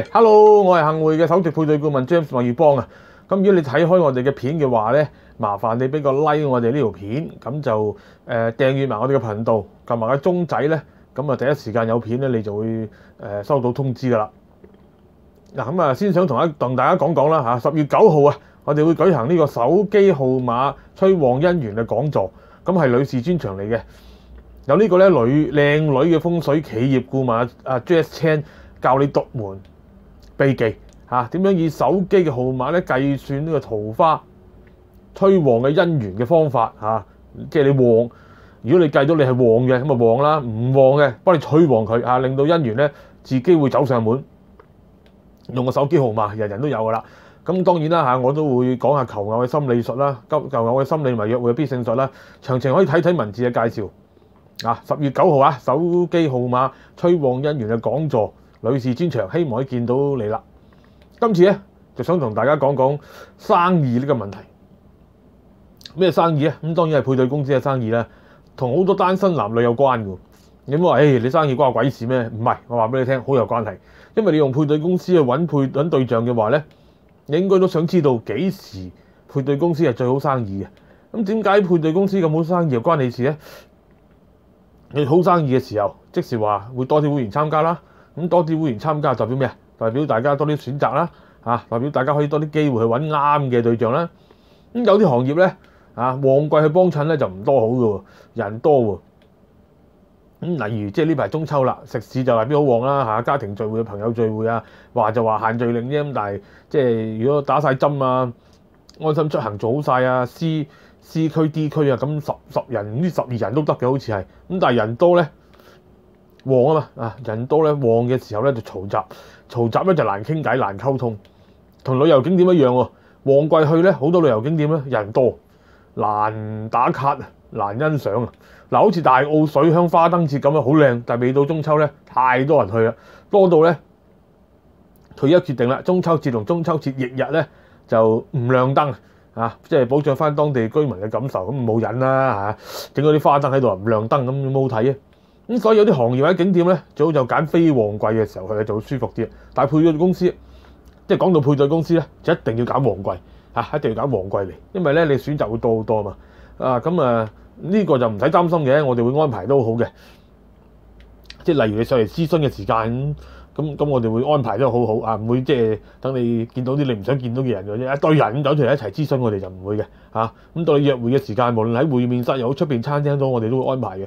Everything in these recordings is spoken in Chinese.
系，Hello，我係幸會嘅首席配對顧問 James 麥月邦啊。咁如果你睇開我哋嘅片嘅話咧，麻煩你俾個 like 我哋呢條片，咁就誒、呃、訂閱埋我哋嘅頻道，撳埋個鐘仔咧，咁啊第一時間有片咧，你就會誒、呃、收到通知噶啦。嗱咁啊，先想同一同大家講講啦吓，十月九號啊，我哋會舉行呢個手機號碼催旺姻緣嘅講座，咁係女士專場嚟嘅，有呢個咧女靚女嘅風水企業顧問啊 Jess Chan 教你獨門秘技嚇，點樣以手機嘅號碼咧計算呢個桃花催旺嘅姻緣嘅方法嚇，即係你旺，如果你計到你係旺嘅，咁啊旺啦，唔旺嘅幫你催旺佢嚇，令到姻緣咧自己會走上門。用個手機號碼，人人都有噶啦。咁當然啦嚇，我都會講下求偶嘅心理術啦，求偶嘅心理同約會嘅必勝術啦。詳情可以睇睇文字嘅介紹。啊，十月九號啊，手機號碼催旺姻緣嘅講座，女士專場，希望可以見到你啦。今次咧就想同大家講講生意呢個問題。咩生意啊？咁當然係配對公司嘅生意啦，同好多單身男女有關嘅。你冇話誒，你生意關我鬼事咩？唔係，我話俾你聽，好有關係。因為你用配對公司去揾配揾對象嘅話咧，你應該都想知道幾時配對公司係最好生意嘅。咁點解配對公司咁好生意又關你事咧？你好生意嘅時候，即時話會多啲會員參加啦。咁多啲會員參加代表咩？代表大家多啲選擇啦，嚇！代表大家可以多啲機會去揾啱嘅對象啦。咁有啲行業咧，啊旺季去幫襯咧就唔多好嘅喎，人多喎。咁例如即係呢排中秋啦，食肆就係邊好旺啦嚇，家庭聚會、朋友聚會啊，話就話限聚令啫。咁但係即係如果打晒針啊，安心出行做好晒啊，C C 區 D 區啊，咁十十人呢十二人都得嘅，好似係。咁但係人多咧旺啊嘛啊，人多咧旺嘅時候咧就嘈雜，嘈雜咧就難傾偈、難溝通，同旅遊景點一樣喎。旺季去咧好多旅遊景點咧人多，難打卡啊，難欣賞啊。嗱，好似大澳水鄉花燈節咁樣好靚，但係未到中秋咧，太多人去啦，多到咧佢一決定啦，中秋節同中秋節翌日咧就唔亮燈啊，即係保障翻當地居民嘅感受，咁冇癮啦嚇，整嗰啲花燈喺度唔亮燈咁冇睇啊，咁所以有啲行業或者景點咧，最好就揀非旺季嘅時候去就會舒服啲。但係配對公司，即係講到配對公司咧，就一定要揀旺季嚇，一定要揀旺季嚟，因為咧你選擇會多好多嘛，啊咁啊。呢個就唔使擔心嘅，我哋會安排都好嘅。即係例如你上嚟諮詢嘅時間，咁咁我哋會安排得好好啊，唔會即係等你見到啲你唔想見到嘅人嘅啫。一堆人走出嚟一齊諮詢，我哋就唔會嘅嚇。咁到你約會嘅時間，無論喺會面室又好出邊餐廳都，我哋都會安排嘅。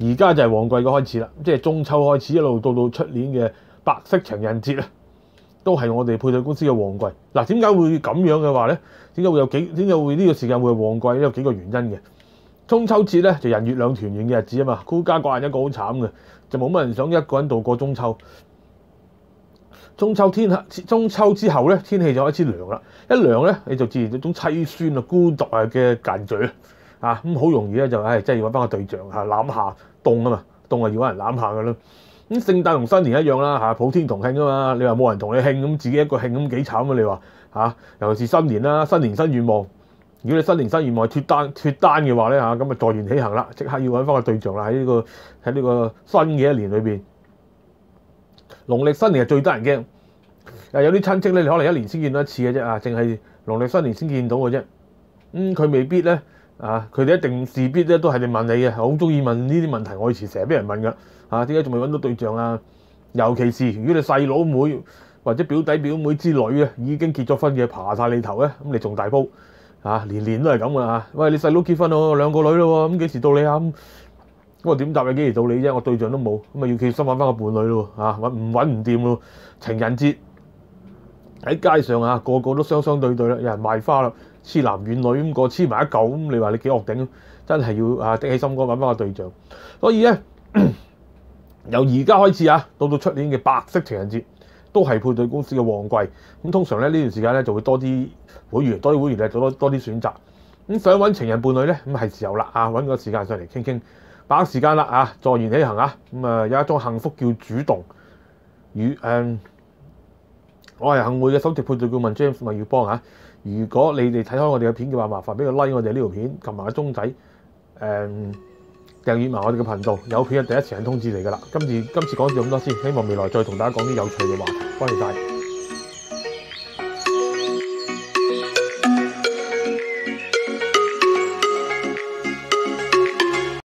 而家就係旺季嘅開始啦，即係中秋開始一路到到出年嘅白色情人節啊，都係我哋配對公司嘅旺季。嗱，點解會咁樣嘅話咧？點解會有幾？點解會呢個時間會係旺季？有幾個原因嘅。中秋節咧就人月兩團圓嘅日子啊嘛，孤家寡人一個好慘嘅，就冇乜人想一個人度過中秋。中秋天氣，中秋之後咧天氣就開始涼啦，一涼咧你就自然有種凄酸啊、孤獨啊嘅感覺啊，咁好容易咧就唉，真係要揾翻個對象嚇攬下，凍啊嘛，凍啊要揾人攬下噶啦。咁聖誕同新年一樣啦嚇，普天同慶啊嘛，你話冇人同你慶咁，自己一個慶咁幾慘啊？你話嚇，尤其是新年啦，新年新願望。如果你新年新願望脫單脱單嘅話咧嚇，咁啊坐言起行啦，即刻要揾翻個對象啦！喺呢個喺呢個新嘅一年裏邊，農曆新年係最得人驚。有啲親戚咧，你可能一年先見到一次嘅啫啊，淨係農曆新年先見到嘅啫。咁、嗯、佢未必咧啊，佢哋一定事必咧都係你問你嘅，好中意問呢啲問題。我以前成日俾人問㗎嚇，點解仲未揾到對象啊？尤其是如果你細佬妹或者表弟表妹之類啊，已經結咗婚嘅，爬晒你頭咧，咁你仲大煲。啊，年年都係咁噶嚇！喂，你細佬結婚咯，兩個女咯，咁幾時到你啊？咁我點答你幾時到你啫？我對象都冇，咁啊要決心揾翻個伴侶咯喎！揾唔揾唔掂咯？情人節喺街上啊，個個都雙雙對對啦，有人賣花啦，痴男怨女咁個黐埋一嚿，咁你話你幾惡頂？真係要啊，的起心肝揾翻個對象。所以咧，由而家開始啊，到到出年嘅白色情人節。都係配對公司嘅旺季。咁通常咧呢段時間咧就會多啲會員，多啲會員咧做多多啲選擇。咁想揾情人伴侶咧，咁係時候啦啊！揾個時間上嚟傾傾，把握時間啦啊！坐言起行啊！咁啊有一種幸福叫主動與誒、我係幸會嘅首席配對顧問 James 麥耀邦嚇！如果你哋睇開我哋嘅片嘅話，麻煩俾個 like 我哋呢條片，撳埋個鐘仔誒、嗯，訂閱埋我哋嘅頻道，有片就第一時間通知你噶啦。今次今次講住咁多先，希望未來再同大家講啲有趣嘅話題。多謝晒。